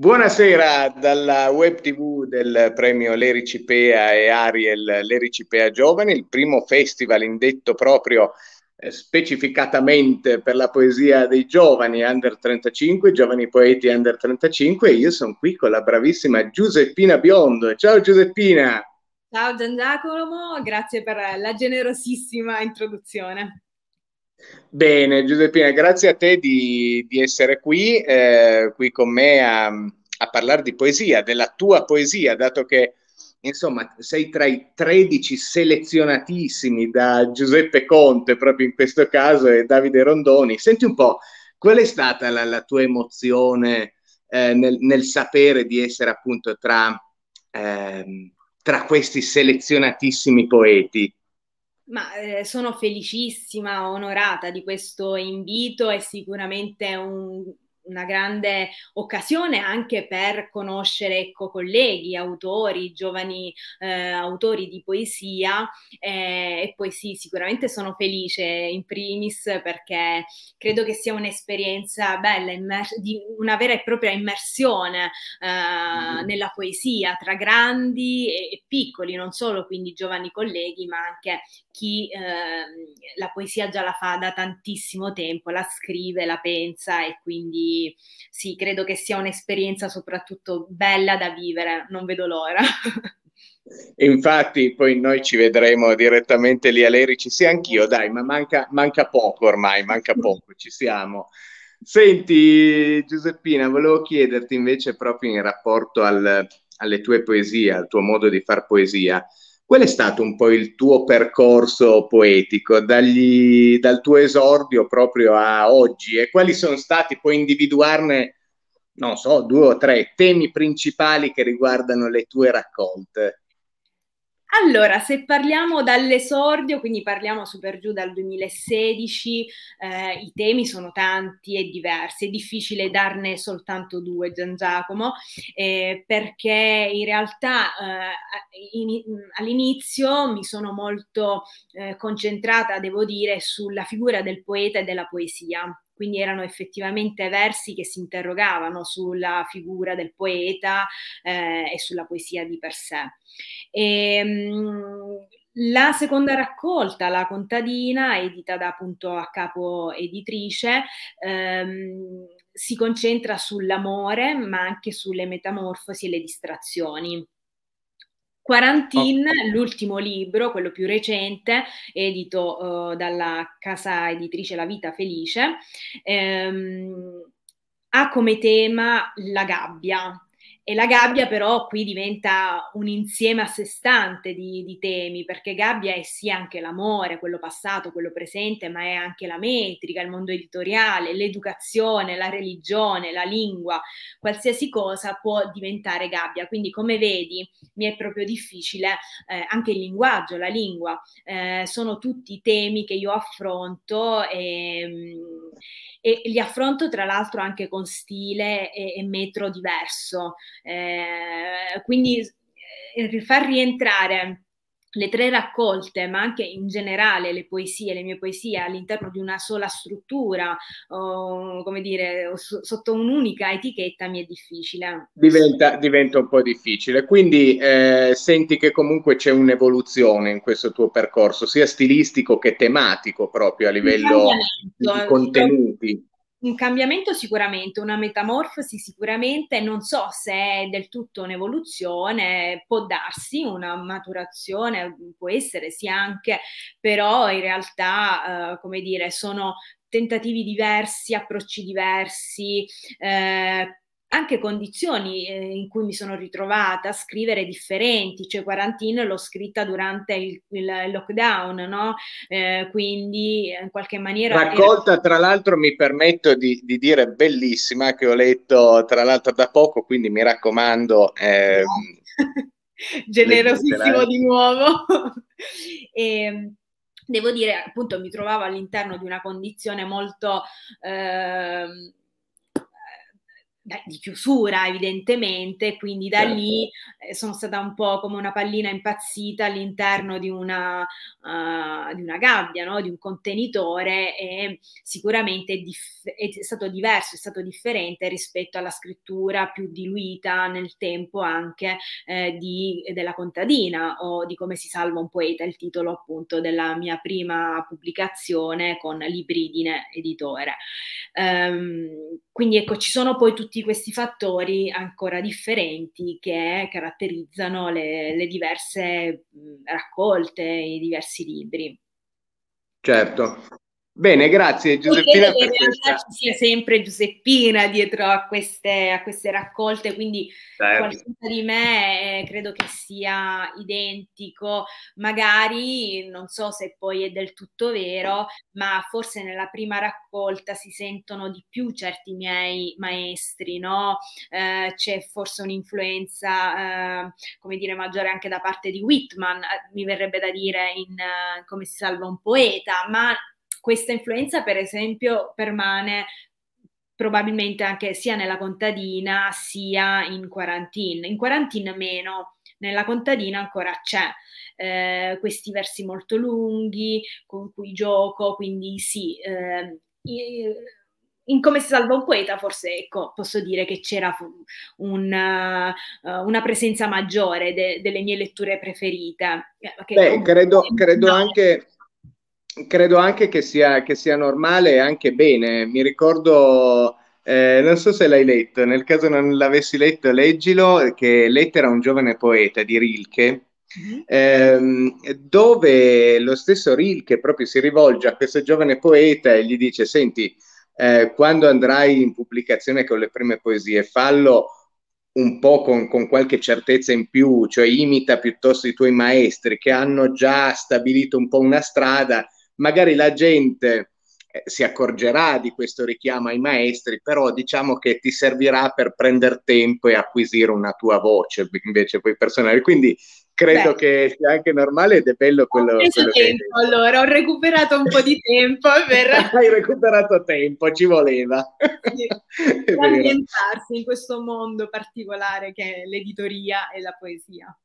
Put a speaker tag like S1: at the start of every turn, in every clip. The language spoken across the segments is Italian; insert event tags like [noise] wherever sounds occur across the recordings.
S1: Buonasera dalla web tv del premio Leri Cipea e Ariel Leri Cipea Giovani, il primo festival indetto proprio eh, specificatamente per la poesia dei giovani under 35, giovani poeti under 35 e io sono qui con la bravissima Giuseppina Biondo. Ciao Giuseppina!
S2: Ciao Gian Giacomo, grazie per la generosissima introduzione.
S1: Bene, Giuseppina, grazie a te di, di essere qui, eh, qui con me a, a, parlare di poesia, della tua poesia, dato che insomma sei tra i 13 selezionatissimi da Giuseppe Conte, proprio in questo caso, e Davide Rondoni. Senti un po', qual è stata la, la tua emozione eh, nel, nel, sapere di essere appunto tra, eh, tra questi selezionatissimi poeti?
S2: Ma eh, sono felicissima, onorata di questo invito, è sicuramente un, una grande occasione anche per conoscere ecco, colleghi, autori, giovani eh, autori di poesia eh, e poi sì, sicuramente sono felice in primis perché credo che sia un'esperienza bella, immer- di una vera e propria immersione eh, mm. Nella poesia tra grandi e, e, piccoli, non solo quindi giovani colleghi, ma anche chi ehm, la poesia già la fa da tantissimo tempo, la scrive, la pensa e quindi sì, credo che sia un'esperienza soprattutto bella da vivere, non vedo l'ora. [laughs]
S1: Infatti, poi noi ci vedremo direttamente lì a Lerici. Sì, anch'io, dai, ma manca, manca poco ormai, manca poco, ci siamo. Senti, Giuseppina, volevo chiederti invece proprio in rapporto al, alle tue poesie, al tuo modo di far poesia, Qual è stato un po' il tuo percorso poetico? Dagli, dal tuo esordio proprio a oggi? E quali sono stati, puoi individuarne, non so, due o tre temi principali che riguardano le tue raccolte?
S2: Allora, se parliamo dall'esordio, quindi parliamo su per giù dal 2016, eh, i temi sono tanti e diversi, è difficile darne soltanto due, Gian Giacomo, eh, perché in realtà eh, in, all'inizio mi sono molto eh, concentrata, devo dire, sulla figura del poeta e della poesia quindi erano effettivamente versi che si interrogavano sulla figura del poeta eh, e sulla poesia di per sé. E, ehm, la seconda raccolta, La contadina, edita da appunto a capo editrice, ehm, si concentra sull'amore, ma anche sulle metamorfosi e le distrazioni. Quarantine, oh. l'ultimo libro, quello più recente, edito uh, dalla casa editrice La Vita Felice, ehm, ha come tema la gabbia, e la gabbia però qui diventa un insieme a sé stante di, di, temi, perché gabbia è sì anche l'amore, quello passato, quello presente, ma è anche la metrica, il mondo editoriale, l'educazione, la religione, la lingua, qualsiasi cosa può diventare gabbia. Quindi come vedi mi è proprio difficile eh, anche il linguaggio, la lingua, eh, sono tutti temi che io affronto e, mm, e li affronto tra l'altro anche con stile e, e metro diverso. Eh, quindi eh, far rientrare le tre raccolte, ma anche in generale le poesie, le mie poesie all'interno di una sola struttura, o, come dire, so, sotto un'unica etichetta mi è difficile.
S1: Diventa, diventa un po' difficile, quindi eh, senti che comunque c'è un'evoluzione in questo tuo percorso, sia stilistico che tematico proprio a livello di contenuti
S2: un cambiamento sicuramente, una metamorfosi sicuramente, non so se è del tutto un'evoluzione, può darsi una maturazione, può essere sì anche, però in realtà, eh, come dire, sono tentativi diversi, approcci diversi, eh, anche condizioni eh, in cui mi sono ritrovata a scrivere differenti, cioè Quarantine l'ho scritta durante il, il lockdown, no? Eh, quindi in qualche maniera...
S1: Raccolta, era... tra l'altro mi permetto di, di, dire bellissima, che ho letto tra l'altro da poco, quindi mi raccomando... Eh, [laughs]
S2: Generosissimo di nuovo. e, [laughs] ehm, devo dire, appunto, mi trovavo all'interno di una condizione molto... Eh, di chiusura evidentemente, quindi da certo. lì eh, sono stata un po' come una pallina impazzita all'interno di una, uh, di una gabbia, no? di un contenitore e sicuramente è, dif- è, stato diverso, è stato differente rispetto alla scrittura più diluita nel tempo anche eh, di, della contadina o di come si salva un poeta, il titolo appunto della mia prima pubblicazione con Libridine editore. Um, quindi ecco, ci sono poi tutti questi fattori ancora differenti che caratterizzano le, le diverse raccolte, i diversi libri.
S1: Certo, Bene, grazie Giuseppina.
S2: Per in realtà ci sia sempre Giuseppina dietro a queste, a queste raccolte, quindi certo. qualcosa di me eh, credo che sia identico. Magari non so se poi è del tutto vero, ma forse nella prima raccolta si sentono di più certi miei maestri, no? Eh, c'è forse un'influenza, eh, come dire, maggiore anche da parte di Whitman, eh, mi verrebbe da dire in uh, Come si salva un poeta, ma questa influenza, per esempio, permane probabilmente anche sia nella contadina sia in quarantina. In quarantina meno, nella contadina ancora c'è. Eh, questi versi molto lunghi con cui gioco, quindi sì, eh, in Come si salva un poeta forse ecco, posso dire che c'era una, uh, una presenza maggiore de, delle mie letture preferite.
S1: Beh, credo, credo no. anche credo anche che sia, che sia normale e anche bene. Mi ricordo, eh, non so se l'hai letto, nel caso non l'avessi letto, leggilo, che Lettera a un giovane poeta di Rilke, ehm, dove lo stesso Rilke proprio si rivolge a questo giovane poeta e gli dice, senti, eh, quando andrai in pubblicazione con le prime poesie, fallo un po' con, con, qualche certezza in più, cioè imita piuttosto i tuoi maestri che hanno già stabilito un po' una strada magari la gente eh, si accorgerà di questo richiamo ai maestri, però diciamo che ti servirà per prendere tempo e acquisire una tua voce invece poi personale. Quindi credo Beh. che sia anche normale ed è bello quello,
S2: ho
S1: quello
S2: tempo, che allora ho recuperato un po' di [laughs] tempo per... [laughs]
S1: hai recuperato tempo ci voleva
S2: sì, [laughs] ambientarsi in questo mondo particolare che è l'editoria e la poesia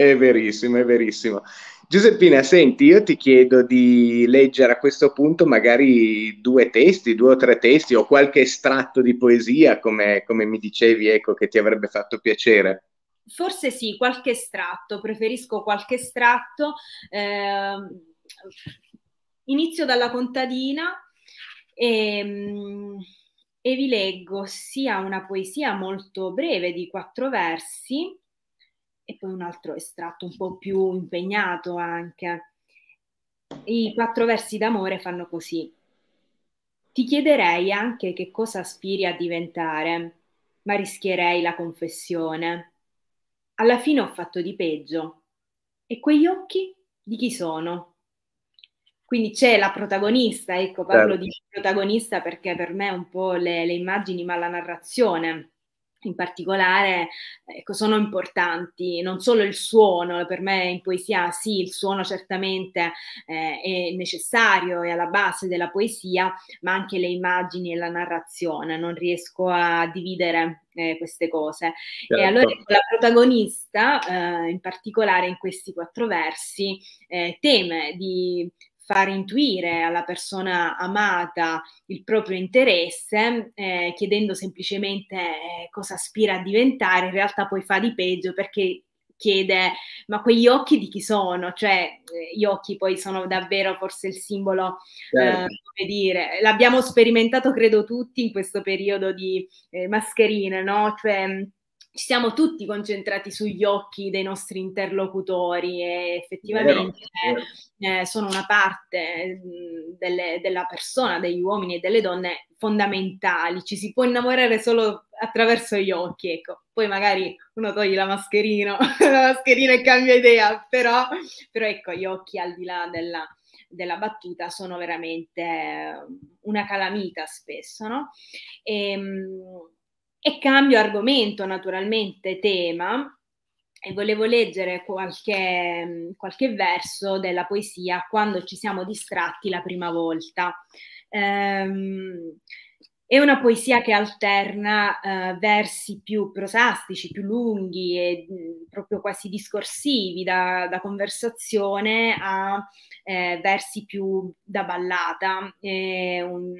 S1: è verissimo, è verissimo. Giuseppina, senti, io ti chiedo di leggere a questo punto magari due testi, due o tre testi o qualche estratto di poesia, come, come mi dicevi, ecco, che ti avrebbe fatto piacere.
S2: Forse sì, qualche estratto, preferisco qualche estratto. Eh, inizio dalla contadina e, ehm, e vi leggo sia una poesia molto breve di quattro versi, poi un altro estratto un po' più impegnato anche. I quattro versi d'amore fanno così. Ti chiederei anche che cosa aspiri a diventare, ma rischierei la confessione. Alla fine ho fatto di peggio. E quegli occhi di chi sono? Quindi c'è la protagonista, ecco, parlo certo. di protagonista perché per me un po' le, le immagini ma la narrazione in particolare ecco, sono importanti, non solo il suono, per me in poesia sì, il suono certamente eh, è necessario, è alla base della poesia, ma anche le immagini e la narrazione, non riesco a dividere eh, queste cose. Certo. E allora la protagonista, eh, in particolare in questi quattro versi, eh, teme di far intuire alla persona amata il proprio interesse, eh, chiedendo semplicemente eh, cosa aspira a diventare, in realtà poi fa di peggio perché chiede ma quegli occhi di chi sono? Cioè eh, gli occhi poi sono davvero forse il simbolo, eh, certo. eh, come dire, l'abbiamo sperimentato credo tutti in questo periodo di mascherine, no? Cioè ci siamo tutti concentrati sugli occhi dei nostri interlocutori e effettivamente vero, vero. Eh, sono una parte mh, delle, della persona, degli uomini e delle donne fondamentali. Ci si può innamorare solo attraverso gli occhi, ecco. Poi magari uno toglie la mascherina, [laughs] la mascherina e cambia idea, però, però ecco, gli occhi al di là della, della battuta sono veramente una calamita spesso, no? E, ehm, e cambio argomento, naturalmente, tema, e volevo leggere qualche, qualche verso della poesia quando ci siamo distratti la prima volta. Um, È una poesia che alterna eh, versi più prosastici, più lunghi e mh, proprio quasi discorsivi da, da conversazione a eh, versi più da ballata. Un,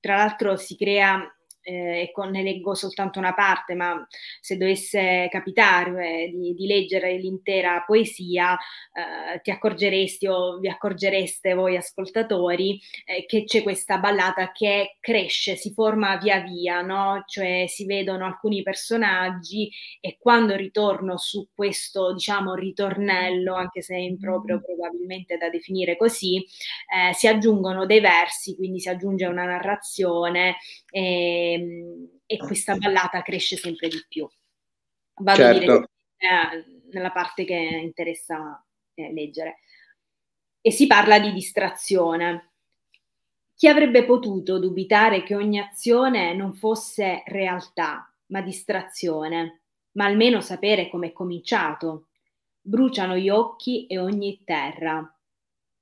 S2: tra l'altro si crea eh, ecco, ne leggo soltanto una parte, ma se dovesse capitare eh, di, di, leggere l'intera poesia, eh, ti accorgeresti o vi accorgereste voi ascoltatori eh, che c'è questa ballata che cresce, si forma via via, no? Cioè si vedono alcuni personaggi e quando ritorno su questo, diciamo, ritornello, anche se è improprio mm. probabilmente da definire così, eh, si aggiungono dei versi, quindi si aggiunge una narrazione. E, Ehm, e, questa ballata cresce sempre di più. Vado certo. eh, nella parte che interessa eh, leggere. E si parla di distrazione. Chi avrebbe potuto dubitare che ogni azione non fosse realtà, ma distrazione, ma almeno sapere come è cominciato? Bruciano gli occhi e ogni terra.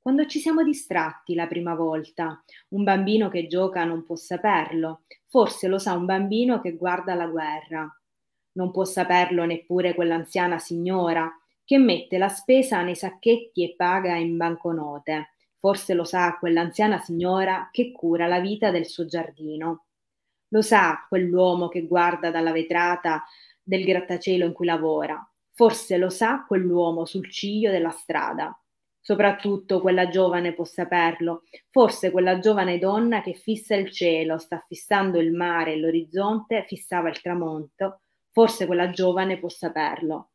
S2: Quando ci siamo distratti la prima volta, un bambino che gioca non può saperlo, forse lo sa un bambino che guarda la guerra. Non può saperlo neppure quell'anziana signora che mette la spesa nei sacchetti e paga in banconote. Forse lo sa quell'anziana signora che cura la vita del suo giardino. Lo sa quell'uomo che guarda dalla vetrata del grattacielo in cui lavora. Forse lo sa quell'uomo sul ciglio della strada Soprattutto quella giovane può saperlo, forse quella giovane donna che fissa il cielo, sta fissando il mare e l'orizzonte, fissava il tramonto, forse quella giovane può saperlo.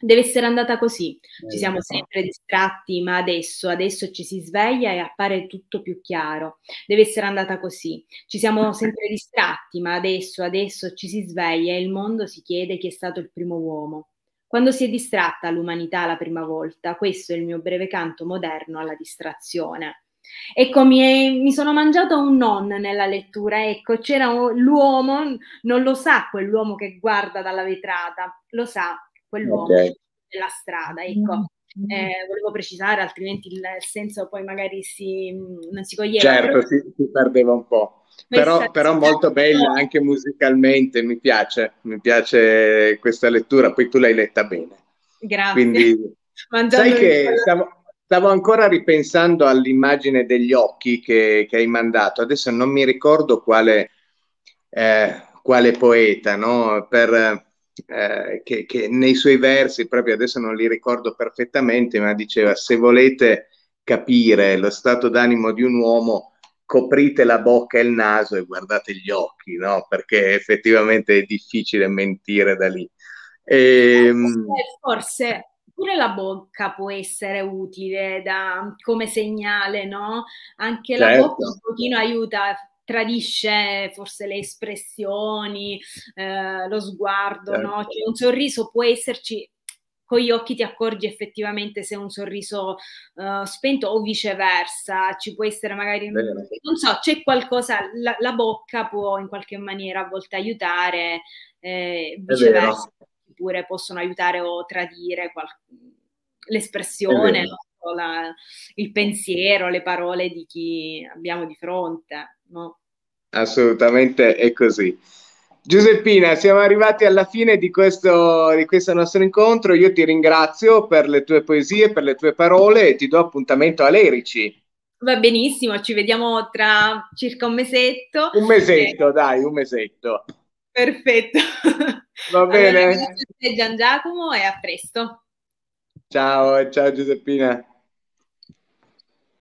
S2: Deve essere andata così, ci siamo sempre distratti, ma adesso, adesso ci si sveglia e appare tutto più chiaro. Deve essere andata così, ci siamo [laughs] sempre distratti, ma adesso, adesso ci si sveglia e il mondo si chiede chi è stato il primo uomo. Quando si è distratta l'umanità la prima volta, questo è il mio breve canto moderno alla distrazione. Ecco, mi, è, mi, sono mangiato un non nella lettura, ecco, c'era un, l'uomo, non lo sa quell'uomo che guarda dalla vetrata, lo sa quell'uomo okay. della strada, ecco. Eh, volevo precisare, altrimenti il senso poi magari si, non si coglieva.
S1: Certo, però... si, si perdeva un po'. Però, però, molto bella anche musicalmente, mi piace, mi piace questa lettura, poi tu l'hai letta bene.
S2: Grazie.
S1: Quindi, sai che stavo, stavo, ancora ripensando all'immagine degli occhi che, che, hai mandato, adesso non mi ricordo quale, eh, quale poeta, no? Per, eh, che, che nei suoi versi, proprio adesso non li ricordo perfettamente, ma diceva se volete capire lo stato d'animo di un uomo, coprite la bocca e il naso e guardate gli occhi, no? Perché effettivamente è difficile mentire da lì.
S2: E, ehm, forse pure la bocca può essere utile da, come segnale, no? Anche certo. la bocca un pochino aiuta, tradisce forse le espressioni, eh, lo sguardo, certo. no? Cioè, un sorriso può esserci con gli occhi ti accorgi effettivamente se è un sorriso uh, spento o viceversa, ci può essere magari, Bene. non so, c'è qualcosa, la, la, bocca può in qualche maniera a volte aiutare, eh, viceversa, pure possono aiutare o tradire qual- l'espressione, la, il pensiero, le parole di chi abbiamo di fronte. No?
S1: Assolutamente è così. Giuseppina, siamo arrivati alla fine di questo, di questo, nostro incontro. Io ti ringrazio per le tue poesie, per le tue parole e ti do appuntamento a Lerici.
S2: Va benissimo, ci vediamo tra circa un mesetto.
S1: Un mesetto, eh. dai, un mesetto.
S2: Perfetto.
S1: Va bene.
S2: Allora, grazie a te Gian Giacomo e a presto.
S1: Ciao, ciao Giuseppina.